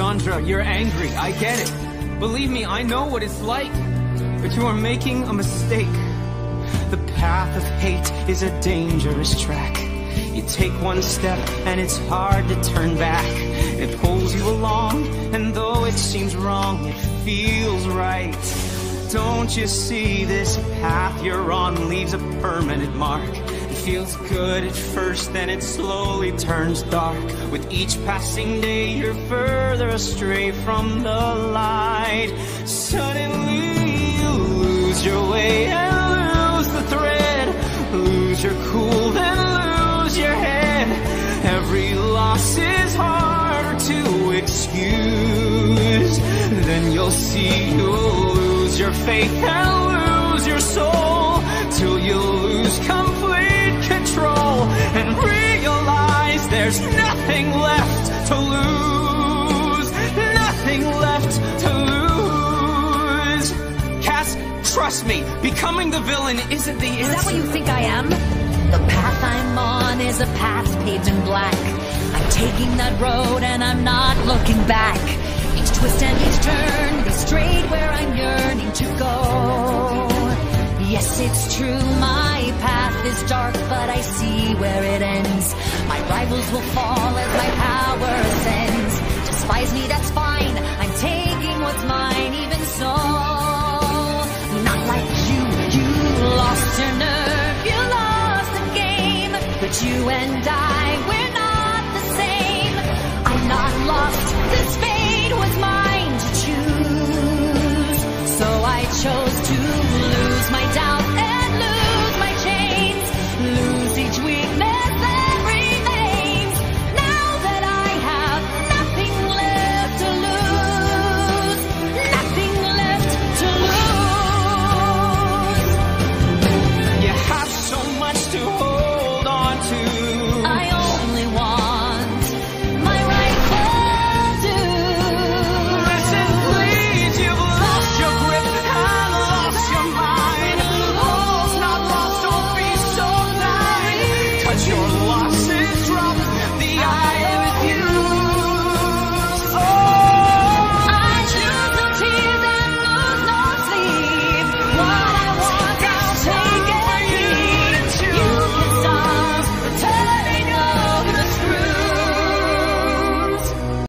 Cassandra, you're angry. I get it. Believe me, I know what it's like. But you are making a mistake. The path of hate is a dangerous track. You take one step and it's hard to turn back. It pulls you along, and though it seems wrong, it feels right. Don't you see this path you're on leaves a permanent mark? Feels good at first, then it slowly turns dark. With each passing day, you're further astray from the light. Suddenly, you lose your way and lose the thread. Lose your cool, then lose your head. Every loss is harder to excuse. Then you'll see you'll lose your faith and lose there's nothing left to lose. Nothing left to lose. Cass, trust me, becoming the villain isn't the answer. Is that what you think I am? The path I'm on is a path paved in black. I'm taking that road and I'm not looking back. Each twist and each turn goes straight where I'm yearning to go. Yes, it's true, my path is dark, but I see where it ends. My rivals will fall as my power ascends. Despise me, that's fine. I'm taking what's mine, even so. Not like you, you lost your nerve, you lost the game. But you and I, we're not the same. I'm not lost, this